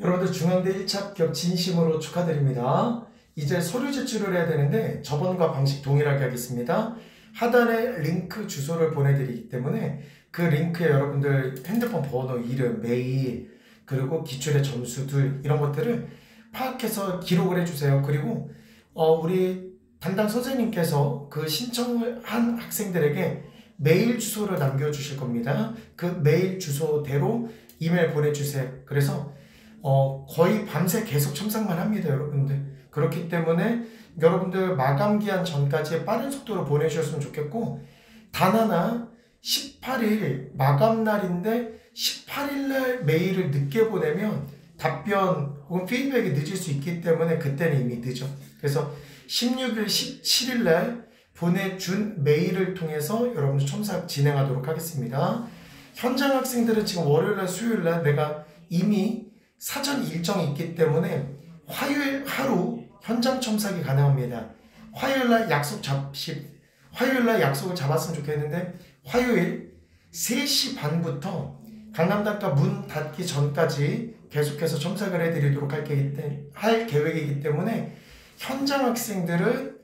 여러분들 중앙대 1차 합격 진심으로 축하드립니다. 이제 서류 제출을 해야 되는데 저번과 방식 동일하게 하겠습니다. 하단에 링크 주소를 보내드리기 때문에 그 링크에 여러분들 핸드폰 번호, 이름, 메일, 그리고 기출의 점수들 이런 것들을 파악해서 기록을 해주세요. 그리고 어, 우리 담당 선생님께서 그 신청을 한 학생들에게 메일 주소를 남겨주실 겁니다. 그 메일 주소대로 이메일 보내주세요. 그래서 어, 거의 밤새 계속 첨삭만 합니다, 여러분들. 그렇기 때문에 여러분들 마감 기한 전까지 빠른 속도로 보내주셨으면 좋겠고, 단 하나 18일 마감 날인데 18일 날 메일을 늦게 보내면 답변 혹은 피드백이 늦을 수 있기 때문에 그때는 이미 늦어. 그래서 16일, 17일 날 보내준 메일을 통해서 여러분들 첨삭 진행하도록 하겠습니다. 현장 학생들은 지금 월요일 날, 수요일 날 내가 이미 사전 일정이 있기 때문에 화요일 하루 현장 첨삭이 가능합니다. 화요일 날 약속 잡시 화요일 날 약속을 잡았으면 좋겠는데 화요일 3시 반부터 강남단가 문 닫기 전까지 계속해서 첨삭을 해드리도록 할 계획이기 때문에 현장 학생들은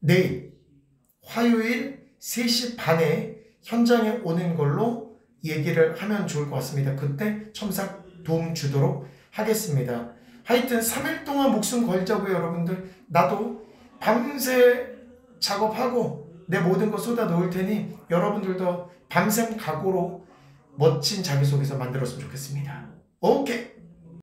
내일 화요일 3시 반에 현장에 오는 걸로 얘기를 하면 좋을 것 같습니다. 그때 첨삭 도움 주도록 하겠습니다. 하여튼 3일 동안 목숨 걸자고요, 여러분들. 나도 밤새 작업하고 내 모든 거 쏟아 놓을 테니 여러분들도 밤샘 각오로 멋진 자기소개서 만들었으면 좋겠습니다. 오케이.